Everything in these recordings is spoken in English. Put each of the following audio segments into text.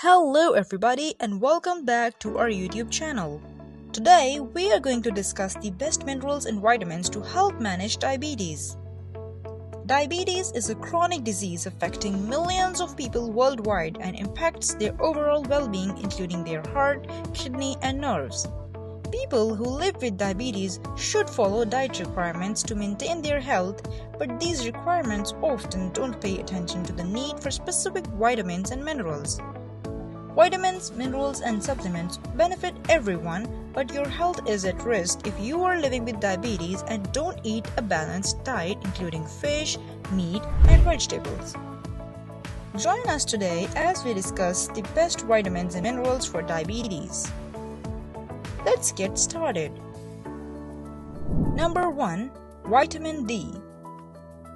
Hello everybody and welcome back to our YouTube channel. Today we are going to discuss the best minerals and vitamins to help manage diabetes. Diabetes is a chronic disease affecting millions of people worldwide and impacts their overall well-being including their heart, kidney and nerves. People who live with diabetes should follow diet requirements to maintain their health, but these requirements often don't pay attention to the need for specific vitamins and minerals. Vitamins, minerals, and supplements benefit everyone, but your health is at risk if you are living with diabetes and don't eat a balanced diet including fish, meat, and vegetables. Join us today as we discuss the best vitamins and minerals for diabetes. Let's get started. Number 1 Vitamin D.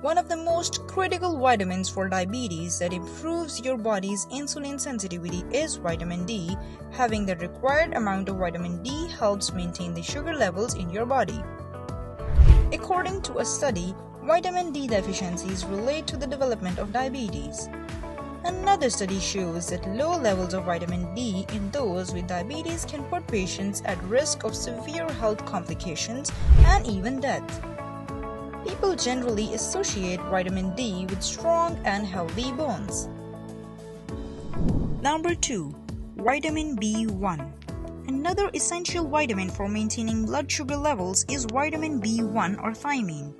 One of the most critical vitamins for diabetes that improves your body's insulin sensitivity is vitamin D. Having the required amount of vitamin D helps maintain the sugar levels in your body. According to a study, vitamin D deficiencies relate to the development of diabetes. Another study shows that low levels of vitamin D in those with diabetes can put patients at risk of severe health complications and even death. People generally associate vitamin D with strong and healthy bones. Number 2. Vitamin B1 Another essential vitamin for maintaining blood sugar levels is vitamin B1 or thiamine.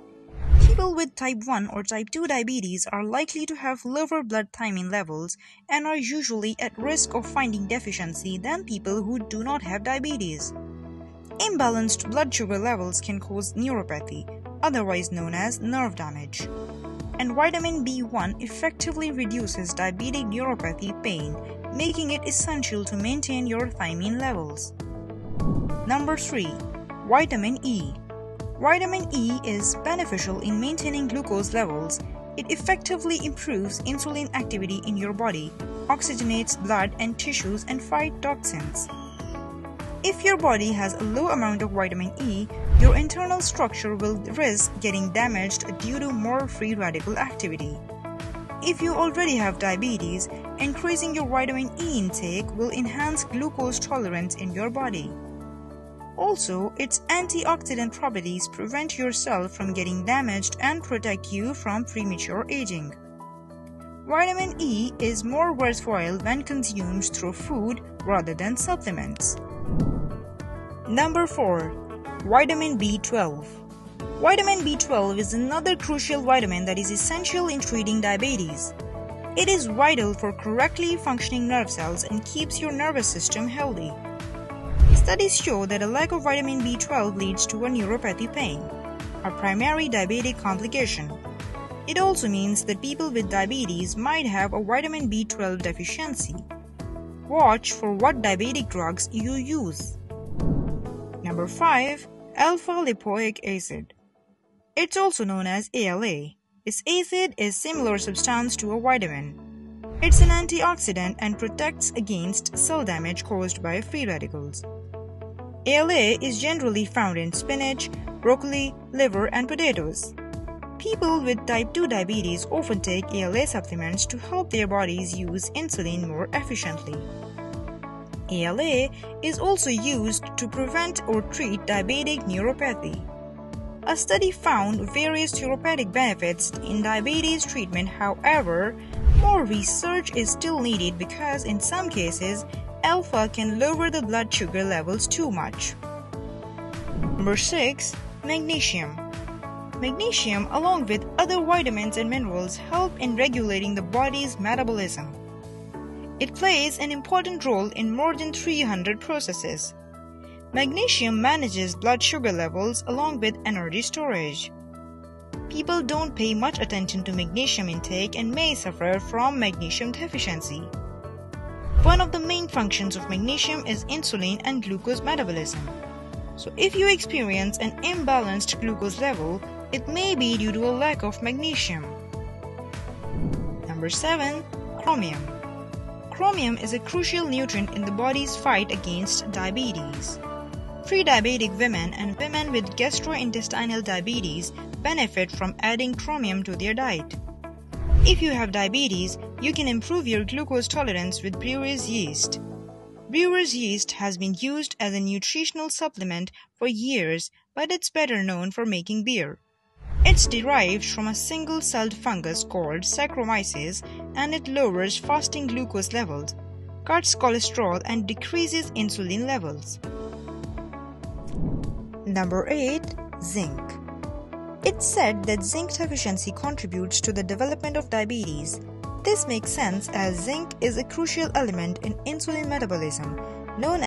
People with type 1 or type 2 diabetes are likely to have lower blood thiamine levels and are usually at risk of thiamine deficiency than people who do not have diabetes. Imbalanced blood sugar levels can cause neuropathy, otherwise known as nerve damage. And vitamin B1 effectively reduces diabetic neuropathy pain, making it essential to maintain your thiamine levels. Number 3. Vitamin E Vitamin E is beneficial in maintaining glucose levels. It effectively improves insulin activity in your body, oxygenates blood and tissues, and fights toxins. If your body has a low amount of vitamin E, your internal structure will risk getting damaged due to more free radical activity. If you already have diabetes, increasing your vitamin E intake will enhance glucose tolerance in your body. Also, its antioxidant properties prevent your cell from getting damaged and protect you from premature aging. Vitamin E is more worthwhile when consumed through food rather than supplements. Number 4. Vitamin B12 Vitamin B12 is another crucial vitamin that is essential in treating diabetes. It is vital for correctly functioning nerve cells and keeps your nervous system healthy. Studies show that a lack of vitamin B12 leads to a neuropathy pain, a primary diabetic complication. It also means that people with diabetes might have a vitamin B12 deficiency. Watch for what diabetic drugs you use. Number 5. Alpha lipoic acid. It's also known as ALA. This acid is a similar substance to a vitamin. It's an antioxidant and protects against cell damage caused by free radicals. ALA is generally found in spinach, broccoli, liver, and potatoes. People with type 2 diabetes often take ALA supplements to help their bodies use insulin more efficiently. ALA is also used to prevent or treat diabetic neuropathy. A study found various therapeutic benefits in diabetes treatment, however, more research is still needed because in some cases alpha can lower the blood sugar levels too much. Number 6. Magnesium. Magnesium, along with other vitamins and minerals, help in regulating the body's metabolism. It plays an important role in more than 300 processes. Magnesium manages blood sugar levels along with energy storage. People don't pay much attention to magnesium intake and may suffer from magnesium deficiency. One of the main functions of magnesium is insulin and glucose metabolism. So, if you experience an imbalanced glucose level, it may be due to a lack of magnesium. Number 7. Chromium. Chromium is a crucial nutrient in the body's fight against diabetes. Pre-diabetic women and women with gastrointestinal diabetes benefit from adding chromium to their diet. If you have diabetes, you can improve your glucose tolerance with brewer's yeast. Brewer's yeast has been used as a nutritional supplement for years, but it's better known for making beer. It's derived from a single-celled fungus called Saccharomyces and it lowers fasting glucose levels, cuts cholesterol and decreases insulin levels. Number 8. Zinc It's said that zinc deficiency contributes to the development of diabetes. This makes sense as zinc is a crucial element in insulin metabolism, known